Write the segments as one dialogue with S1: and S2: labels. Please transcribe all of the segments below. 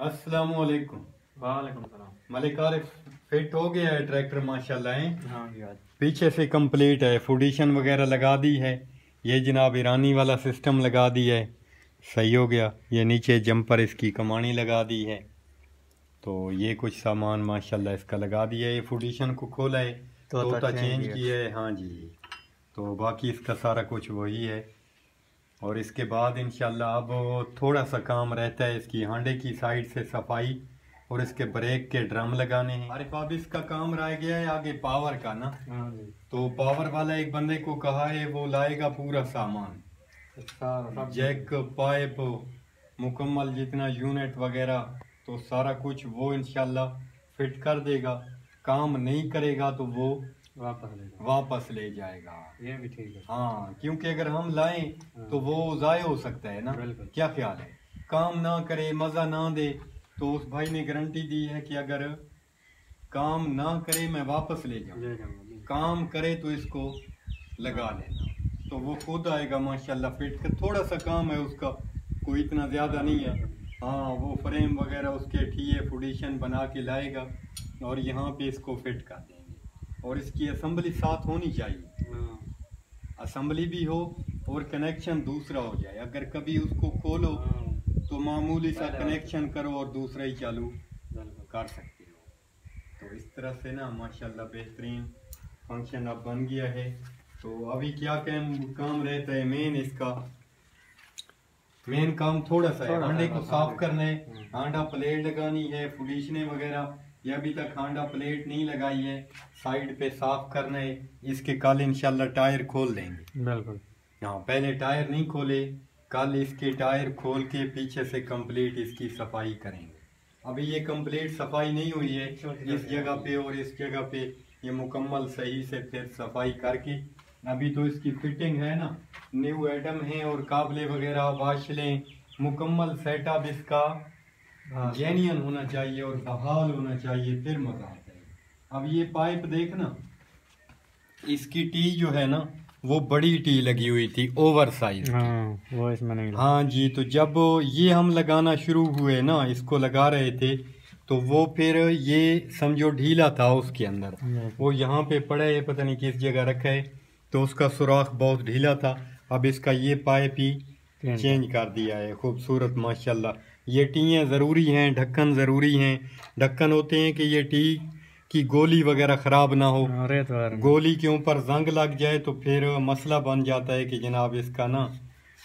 S1: अस्सलाम वालेकुम
S2: वालेकुम सलाम।
S1: मलिक आरिफ फिट हो गया है ट्रैक्टर माशाल्लाह है?
S2: हाँ जी
S1: पीछे से कंप्लीट है फूडिशन वगैरह लगा दी है। ये जनाब ईरानी वाला सिस्टम लगा दी है। सही हो गया ये नीचे जंपर इसकी कमानी लगा दी है। तो ये कुछ सामान माशाल्लाह इसका लगा दिया है। ये फूडिशन को खोला है
S2: तोता change
S1: चेंज।
S2: किया
S1: है हाँ जी। तो बाकी इसका सारा कुछ वही है। और इसके बाद इन अब थोड़ा सा काम रहता है इसकी हांडे की साइड से सफ़ाई और इसके ब्रेक के ड्रम लगाने हैं। अरे अब इसका काम रह गया है आगे पावर का ना?
S2: हाँ
S1: तो पावर वाला एक बंदे को कहा है वो लाएगा पूरा सामान।
S2: सारा
S1: जैक पाइप मुकम्मल जितना यूनिट वगैरह तो सारा कुछ वो इनशाला फिट कर देगा। काम नहीं करेगा तो वो
S2: वापस ले
S1: वापस ले जाएगा।
S2: ये भी ठीक है।
S1: हाँ क्योंकि अगर हम लाएँ तो वो जाय हो सकता है ना? क्या ख्याल है? काम ना करे मज़ा ना दे तो उस भाई ने गारंटी दी है कि अगर काम ना करे मैं वापस ले जाऊँ। काम करे तो इसको लगा लेना। तो वो खुद आएगा माशाल्लाह फिट कर थोड़ा सा काम है उसका कोई इतना ज़्यादा नहीं है। हाँ वो फ्रेम वगैरह उसके ठीए फुडिशन बना के लाएगा और यहाँ पे इसको फिट कर देंगे। और इसकी असम्बली साथ होनी चाहिए।
S2: हाँ।
S1: असम्बली भी हो और कनेक्शन दूसरा हो जाए। अगर कभी उसको खोलो
S2: हाँ,
S1: तो मामूली सा कनेक्शन करो और दूसरा ही चालू कर सकते हो। तो इस तरह से ना माशाल्लाह बेहतरीन फ़ंक्शन अब बन गया है। तो अभी क्या काम काम रहता है मेन इसका? मेन काम थोड़ा सा है। हांडे को साफ़
S2: हाँ।
S1: करना है।
S2: हम्म।
S1: प्लेट लगानी है पुलिसने वगैरह। ये अभी तक हांडा प्लेट नहीं लगाई है साइड पे साफ़ करना है इसके कल इंशाल्लाह टायर खोल देंगे।
S2: बिल्कुल।
S1: हाँ पहले टायर नहीं खोले कल इसके टायर खोल के पीछे से कंप्लीट इसकी सफ़ाई करेंगे। अभी ये कंप्लीट सफ़ाई नहीं हुई है इस जगह पे। और इस जगह पे ये मुकम्मल सही से फिर सफ़ाई करके अभी तो इसकी फिटिंग है ना न्यू एटम है और काबले वगैरह बाशलें मुकम्मल सेटअप इसका
S2: हाँ
S1: जेन्यन होना चाहिए और बहाल होना चाहिए फिर मज़ा आता है। अब ये पाइप देखना इसकी टी जो है ना वो बड़ी टी लगी हुई थी ओवर साइज़
S2: हाँ वो इसमें नहीं
S1: हाँ जी तो जब ये हम लगाना शुरू हुए ना इसको लगा रहे थे तो वो फिर ये समझो ढीला था उसके अंदर। वो यहाँ पे पड़ा है पता नहीं किस जगह रखा है तो उसका सुराख बहुत ढीला था। अब इसका ये पाइप ही चेंज कर दिया है खूबसूरत माशाल्लाह। ये टीएँ ज़रूरी हैं ढक्कन ज़रूरी हैं। ढक्कन होते हैं कि ये टी की गोली वगैरह ख़राब ना हो।
S2: हाँ,
S1: गोली के ऊपर जंग लग जाए तो फिर मसला बन जाता है कि जनाब इसका ना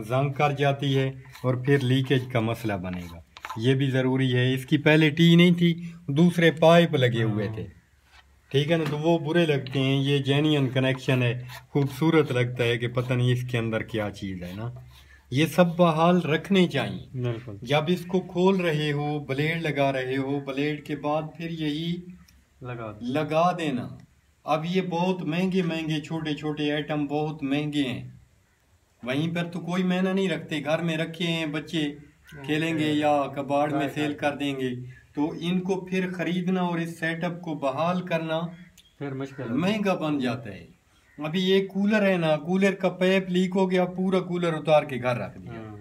S1: जंग कर जाती है और फिर लीकेज का मसला बनेगा। ये भी ज़रूरी है। इसकी पहले टी नहीं थी दूसरे पाइप लगे हुए थे। ठीक है ना? तो वो बुरे लगते हैं। ये जेन्यन कनेक्शन है। खूबसूरत लगता है कि पता नहीं इसके अंदर क्या चीज़ है ना? ये सब बहाल रखने चाहिए।
S2: बिल्कुल।
S1: जब इसको खोल रहे हो ब्लेड लगा रहे हो ब्लेड के बाद फिर यही
S2: लगा
S1: लगा देना। अब ये बहुत महँगे महँगे छोटे छोटे आइटम बहुत महँगे हैं। वहीं पर तो कोई महीना नहीं रखते। घर में रखे हैं बच्चे खेलेंगे या कबाड़ में सेल कर देंगे। तो इनको फिर खरीदना और इस सेटअप को बहाल करना
S2: फिर मुश्किल
S1: महँगा बन जाता है। अभी ये कूलर है ना कूलर का पैप लीक हो गया पूरा कूलर उतार के घर रख दिया।
S2: हाँ,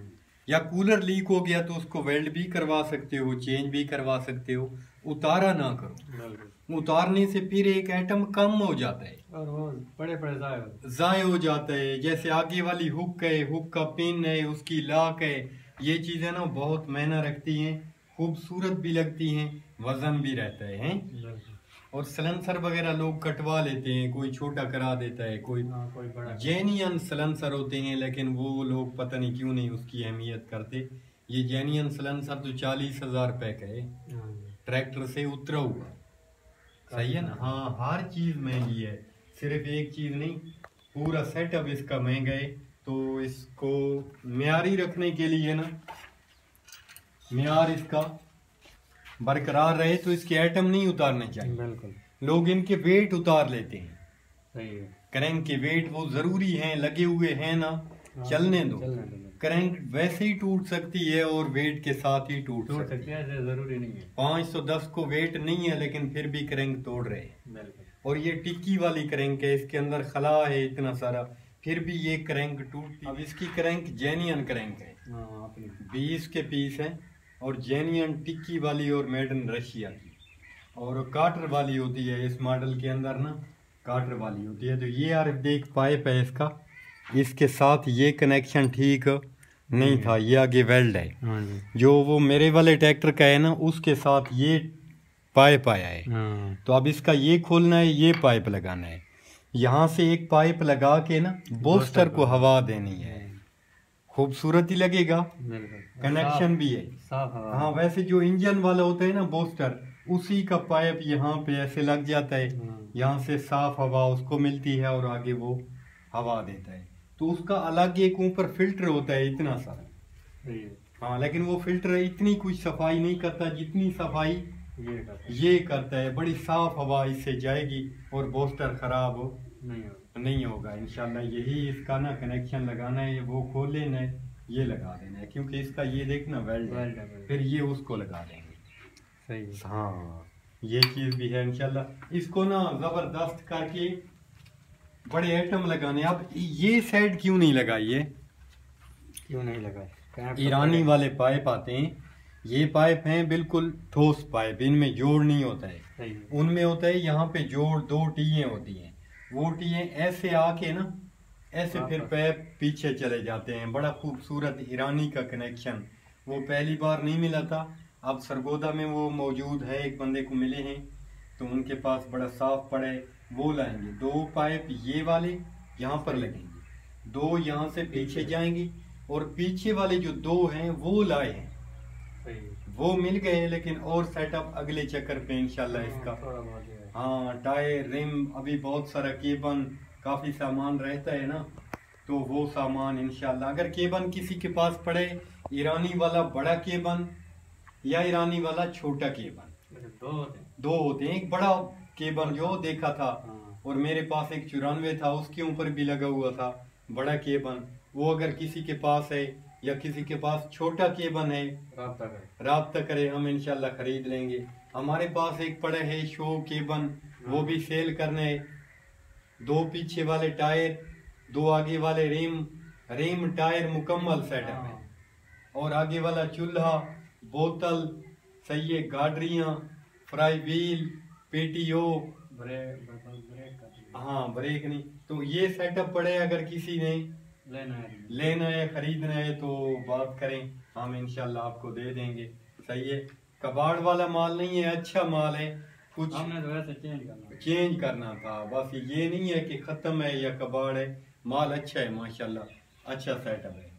S1: या कूलर लीक हो गया तो उसको वेल्ड भी करवा सकते हो चेंज भी करवा सकते हो उतारा ना करो। उतारने से फिर एक आइटम कम हो जाता है।
S2: और वो बड़े बड़े जाए।
S1: जाय हो जाता है जैसे आगे वाली हुक है हुक का पिन है उसकी लाक है ये चीज़ें ना बहुत महँगा रखती हैं खूबसूरत भी लगती हैं वज़न भी रहता है हैं? और सलेंसर वगैरह लोग कटवा लेते हैं कोई छोटा करा देता है कोई
S2: हाँ कोई बड़ा
S1: जेनियन सलेंसर होते हैं लेकिन वो लोग पता नहीं क्यों नहीं उसकी अहमियत करते। ये जेनियन सलेंसर तो चालीस हज़ार रुपए का है।
S2: हाँ,
S1: ट्रैक्टर से उतरा हुआ। सही है ना? हाँ। हर चीज़ महँगी है। सिर्फ़ एक चीज़ नहीं पूरा सेटअप इसका महँगा है। तो इसको म्यारी रखने के लिए ना म्यार इसका बरकरार रहे तो इसके आइटम नहीं उतारने चाहिए।
S2: बिल्कुल।
S1: लोग इनके वेट उतार लेते हैं।
S2: सही है।
S1: क्रैंक के वेट वो ज़रूरी हैं लगे हुए हैं ना
S2: हाँ,
S1: चलने दो। क्रैंक वैसे ही टूट सकती है और वेट के साथ ही टूट सकती है।
S2: सकती है ज़रूरी नहीं है।
S1: पाँच सौ दस को वेट नहीं है लेकिन फिर भी क्रैंक तोड़ रहे हैं। और ये टिक्की वाली क्रैंक है इसके अंदर खला है इतना सारा फिर भी ये क्रैंक टूटती अब इसकी क्रैंक जेनियन क्रैंक है।
S2: हाँ
S1: बीस के पीस हैं। और जेनियन टिक्की वाली और मेड इन रशिया की। और काटर वाली होती है इस मॉडल के अंदर ना काटर वाली होती है। तो ये यार देख पाइप है इसका। इसके साथ ये कनेक्शन ठीक नहीं था ये आगे वेल्ड है।
S2: हाँ जो।
S1: वो मेरे वाले ट्रैक्टर का है ना उसके साथ ये पाइप आया है।
S2: हाँ।
S1: तो अब इसका ये खोलना है ये पाइप लगाना है। यहाँ से एक पाइप लगा के ना बोस्टर को हवा देनी है। खूबसूरत ही लगेगा कनेक्शन भी है। हाँ। वैसे जो इंजन वाला होता है ना बोस्टर उसी का पाइप यहाँ पे ऐसे लग जाता है।
S2: हाँ।
S1: यहाँ से साफ़ हवा उसको मिलती है और आगे वो हवा देता है। तो उसका अलग एक ऊपर फ़िल्टर होता है इतना सारा
S2: हाँ।
S1: लेकिन वो फ़िल्टर इतनी कुछ सफ़ाई नहीं करता जितनी सफ़ाई
S2: ये करते
S1: ये करता है। बड़ी साफ़ हवा इससे जाएगी और बोस्टर खराब
S2: नहीं
S1: नहीं होगा इंशाल्लाह यही इसका ना कनेक्शन लगाना है वो खोल लेना है ये लगा देना है क्योंकि इसका ये देखना वेल्ड है
S2: वेल्ड है,
S1: फिर ये उसको लगा देंगे।
S2: सही हाँ।
S1: ये चीज़ भी है इंशाल्लाह। इसको ना ज़बरदस्त करके बड़े आइटम लगाने अब ये साइड क्यों नहीं लगाई है?
S2: क्यों नहीं लगाए?
S1: ईरानी वाले पाइप आते हैं ये पाइप हैं बिल्कुल ठोस पाइप इनमें जोड़ नहीं होता है।
S2: है।
S1: उनमें होता है यहाँ पे जोड़ दो टीएँ होती हैं। वो टीएँ ऐसे आके ना ऐसे फिर
S2: वापस।
S1: पैप पीछे चले जाते हैं। बड़ा खूबसूरत ईरानी का कनेक्शन वो पहली बार नहीं मिला था। अब सरगोदा में वो मौजूद है एक बंदे को मिले हैं तो उनके पास बड़ा साफ़ पड़े वो लाएँगे। दो पाइप ये वाले यहाँ पर लगेंगे। दो यहाँ से पीछे जाएँगे और पीछे वाले जो दो हैं वो लाए हैं। वो मिल गए हैं लेकिन और सेटअप अगले चक्कर पे इंशाल्लाह इसका।
S2: थोड़ा बहुत ये है
S1: टायर रिम अभी बहुत सारा केबन काफ़ी सामान रहता है ना तो वो सामान इंशाल्लाह अगर केबन किसी के पास पड़े ईरानी वाला बड़ा केबन या ईरानी वाला छोटा केबन।
S2: दो होते हैं।
S1: दो होते हैं एक बड़ा केबन जो देखा था
S2: हाँ।
S1: और मेरे पास एक चौरानवे था उसके ऊपर भी लगा हुआ था बड़ा केबन वो अगर किसी के पास है या किसी के पास छोटा केबन है
S2: राब्ता करें।
S1: हम इंशाल्लाह खरीद लेंगे। हमारे पास एक पड़े है शो केबन वो भी सेल करने। दो पीछे वाले टायर दो आगे वाले रिम रिम टायर मुकम्मल सेटअप है।
S2: हाँ,
S1: और आगे वाला चूल्हा बोतल सही है गाडरियाँ फ्राई व्हील पेटीओ।
S2: ब्रेक
S1: हाँ ब्रेक नहीं। तो ये सेटअप पड़े अगर किसी ने
S2: लेना है।
S1: लेना है खरीदना है तो बात करें। हम इंशाल्लाह आपको दे देंगे। सही है। कबाड़ वाला माल नहीं है अच्छा माल है। कुछ
S2: हमने तो वैसे चेंज करना है।
S1: चेंज करना था। बस ये नहीं है कि खत्म है या कबाड़ है। माल अच्छा है माशाल्लाह। अच्छा सेटअप है।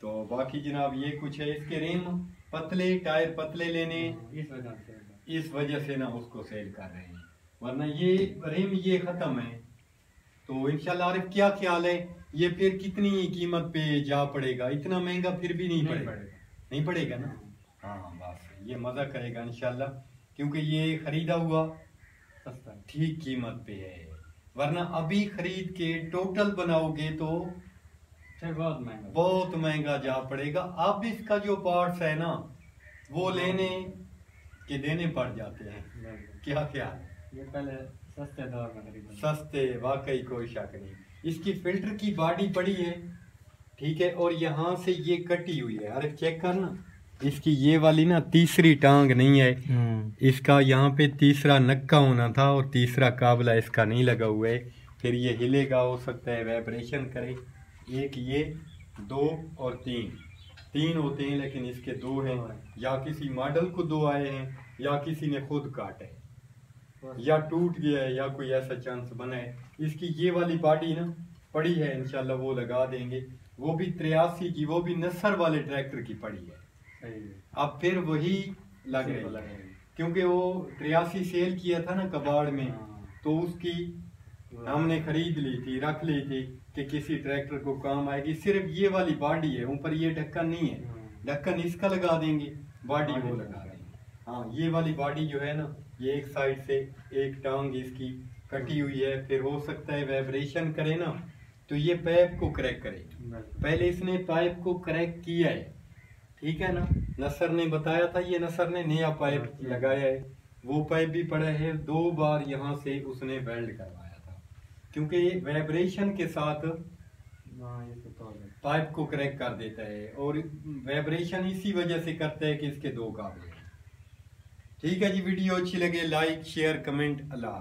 S1: तो बाकी जनाब ये कुछ है इसके रिम। पतले टायर पतले लेने।
S2: इस वजह से।
S1: इस वजह से ना उसको सेल कर रहे हैं। वरना ये रिम ये खत्म है। तो इनशाला आरिफ क्या ख्याल है? ये फिर कितनी कीमत पे जा पड़ेगा? इतना महँगा फिर भी नहीं
S2: नहीं
S1: पड़ेगा।
S2: पड़ेगा।
S1: नहीं पड़ेगा ना? हाँ बस ये मज़ा करेगा इंशाल्लाह क्योंकि ये खरीदा हुआ।
S2: सस्ता।
S1: ठीक कीमत पे है। वरना अभी खरीद के टोटल बनाओगे तो
S2: फिर बहुत महँगा।
S1: बहुत महँगा जा पड़ेगा। अब इसका जो पार्ट्स है ना वो लेने के देने पड़ जाते हैं। क्या क्या
S2: ये पहले सस्ते दौर में
S1: सस्ते वाकई कोई शक नहीं। इसकी फ़िल्टर की बॉडी पड़ी है ठीक है और यहाँ से ये कटी हुई है। अरे चेक करना। इसकी ये वाली ना तीसरी टांग नहीं है। इसका यहाँ पे तीसरा नक्का होना था और तीसरा काबला इसका नहीं लगा हुआ है। फिर ये हिलेगा हो सकता है वाइब्रेशन करे। एक ये दो और तीन। तीन होते हैं लेकिन इसके दो हैं। या किसी मॉडल को दो आए हैं या किसी ने खुद काटे। या टूट गया है या कोई ऐसा चांस बना है। इसकी ये वाली बाडी ना पड़ी है इनशाला वो लगा देंगे। वो भी त्रियासी की वो भी नसर वाले ट्रैक्टर की पड़ी है। अब फिर वही लग रही है। क्योंकि वो त्रियासी सेल किया था ना कबाड़ में
S2: हाँ।
S1: तो उसकी हमने खरीद ली थी रख ली थी कि किसी ट्रैक्टर को काम आएगी। सिर्फ़ ये वाली बाडी है ऊपर ये ढक्कन नहीं है।
S2: हाँ।
S1: ढक्कन इसका लगा देंगे बॉडी वो
S2: लगा
S1: लगा देंगे। हाँ ये वाली बॉडी जो है ना ये एक साइड से एक टांग इसकी कटी हुई है फिर हो सकता है वाइब्रेशन करे ना तो ये पैप को क्रैक करे। पहले इसने पाइप को क्रैक किया है ठीक है ना? नसर ने बताया था ये नसर ने नया पाइप लगाया है। वो पाइप भी पड़ा है दो बार यहाँ से उसने वेल्ड करवाया था क्योंकि वाइब्रेशन के साथ पाइप को क्रैक कर देता है और वाइब्रेशन इसी वजह से करता है कि इसके दो काबले ठीक है जी वीडियो अच्छी लगे लाइक शेयर कमेंट
S2: अल्लाह